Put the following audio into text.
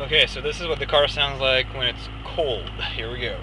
Okay, so this is what the car sounds like when it's cold. Here we go.